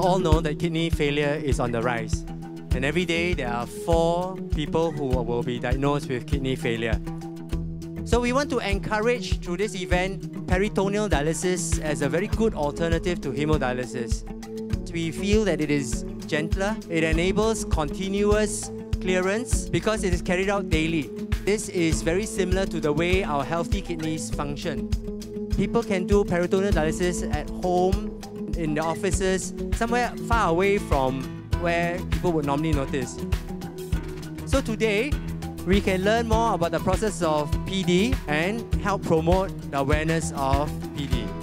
unreported kidney failure is on the rise. And every day there are four people who will be diagnosed with kidney failure. So we want to encourage through this event peritoneal dialysis as a very good alternative to hemodialysis. We feel that it is gentler, it enables continuous clearance because it is carried out daily. This is very similar to the way our healthy kidneys function. People can do peritoneal dialysis at home, in the offices, somewhere far away from where people would normally notice. So today, we can learn more about the process of PD and help promote the awareness of PD.